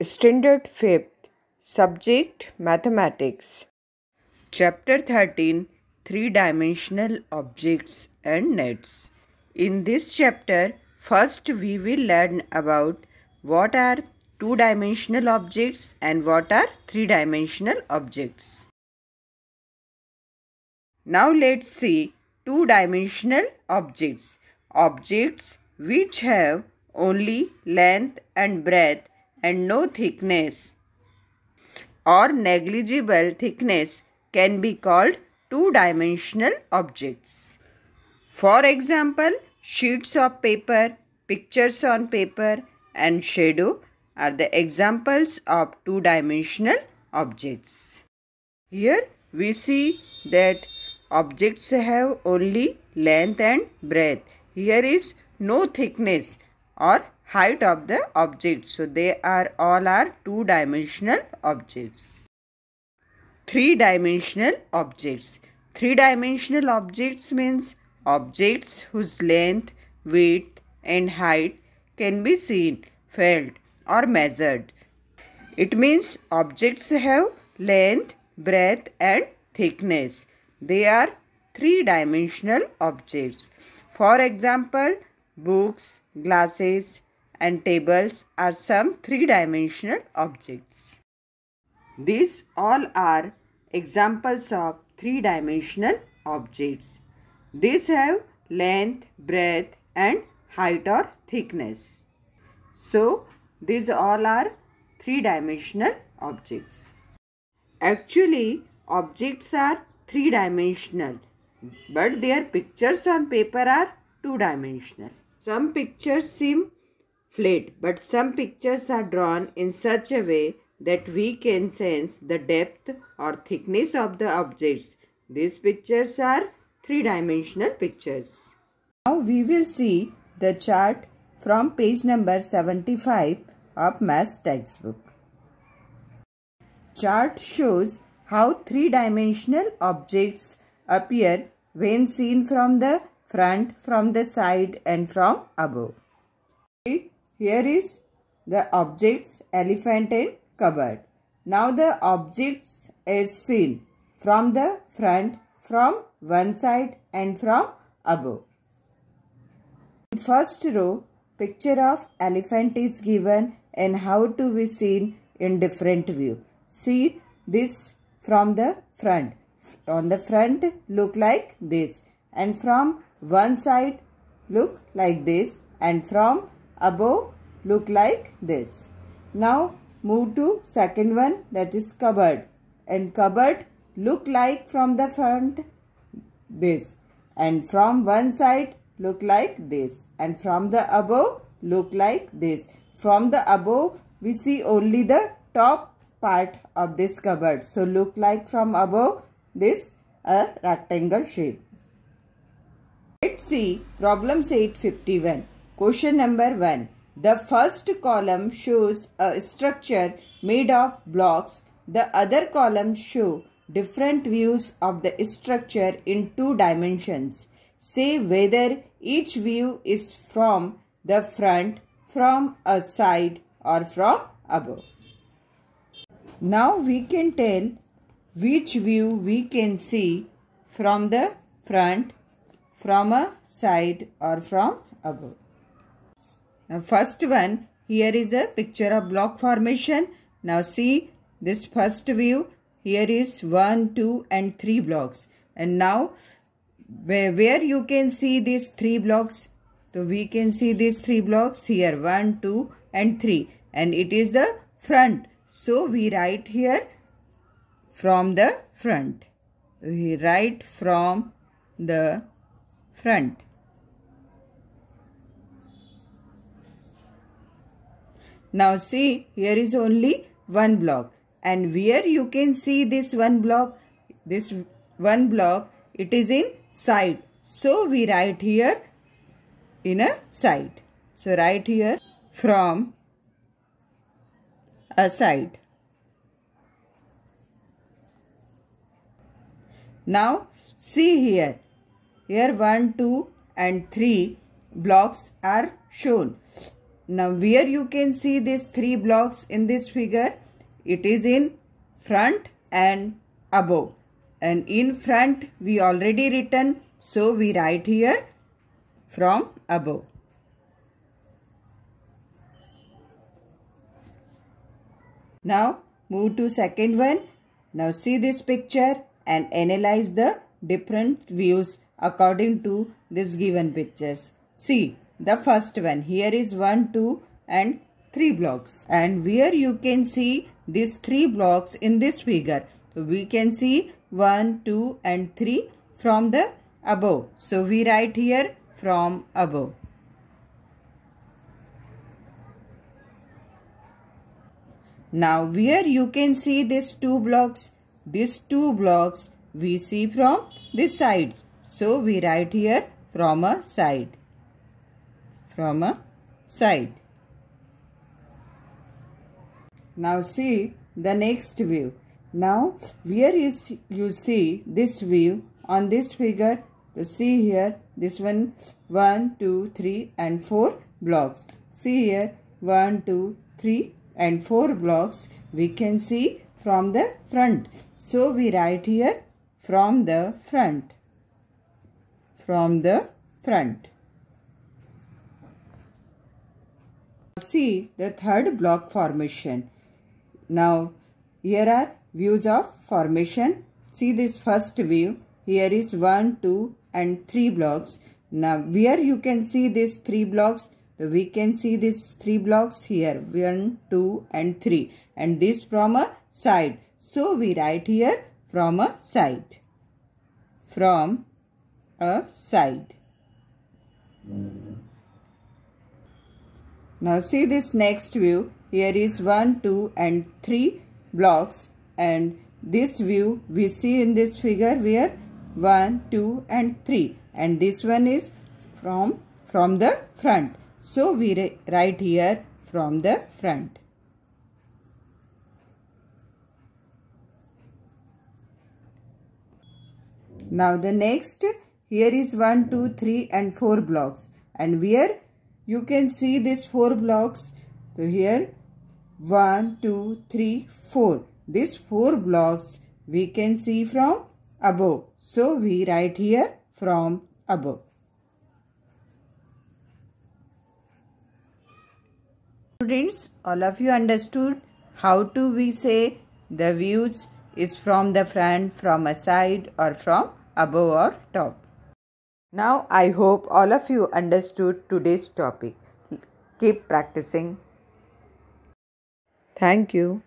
Standard 5th Subject Mathematics Chapter 13 Three Dimensional Objects and Nets In this chapter, first we will learn about what are two-dimensional objects and what are three-dimensional objects. Now let's see two-dimensional objects. Objects which have only length and breadth and no thickness or negligible thickness can be called two-dimensional objects. For example, sheets of paper, pictures on paper and shadow are the examples of two-dimensional objects. Here we see that objects have only length and breadth. Here is no thickness or height of the object. So they are all are two dimensional objects. Three dimensional objects. Three dimensional objects means objects whose length, width and height can be seen, felt or measured. It means objects have length, breadth and thickness. They are three dimensional objects. For example, books, glasses, and tables are some three-dimensional objects. These all are examples of three-dimensional objects. These have length, breadth and height or thickness. So, these all are three-dimensional objects. Actually, objects are three-dimensional but their pictures on paper are two-dimensional. Some pictures seem but some pictures are drawn in such a way that we can sense the depth or thickness of the objects. These pictures are three-dimensional pictures. Now we will see the chart from page number 75 of math textbook. Chart shows how three-dimensional objects appear when seen from the front, from the side and from above. Here is the objects elephant and cupboard. Now the objects is seen from the front, from one side and from above. In first row, picture of elephant is given and how to be seen in different view. See this from the front. On the front look like this and from one side look like this and from above look like this. Now move to second one that is cupboard and cupboard look like from the front this and from one side look like this and from the above look like this. From the above we see only the top part of this cupboard. So look like from above this a rectangle shape. Let's see problem 851. Question number 1. The first column shows a structure made of blocks. The other columns show different views of the structure in two dimensions. Say whether each view is from the front, from a side or from above. Now we can tell which view we can see from the front, from a side or from above. Now first one, here is a picture of block formation. Now see this first view, here is 1, 2 and 3 blocks. And now where, where you can see these 3 blocks, so we can see these 3 blocks here 1, 2 and 3 and it is the front. So we write here from the front. We write from the front. Now see here is only one block and where you can see this one block, this one block it is in side. So we write here in a side. So write here from a side. Now see here. Here 1, 2 and 3 blocks are shown Now where you can see these three blocks in this figure, it is in front and above. And in front we already written, so we write here from above. Now move to second one. Now see this picture and analyze the different views according to this given pictures. See the first one. Here is 1, 2 and 3 blocks. And where you can see these 3 blocks in this figure. We can see 1, 2 and 3 from the above. So we write here from above. Now where you can see these two blocks, these two blocks we see from this side. So we write here from a side. From a side. Now see the next view. Now where you see, you see this view on this figure, you see here this one, one, two, three, and 4 blocks. See here one, two, three, and 4 blocks we can see from the front. So we write here from the front. From the front. See the third block formation. Now here are views of formation. See this first view. Here is 1, 2 and 3 blocks. Now where you can see these 3 blocks we can see these three blocks here 1 2 and 3 and this from a side so we write here from a side from a side now see this next view. Here is 1 2 and 3 blocks. And this view we see in this figure where 1 2 and 3 and this one is from from the front. So we write here from the front. Now the next here is 1, 2, 3 and 4 blocks. And where you can see these 4 blocks. So here 1, 2, 3, 4. These 4 blocks we can see from above. So we write here from above. Students, all of you understood how to we say the views is from the front, from a side or from above or top. Now I hope all of you understood today's topic. Keep practicing. Thank you.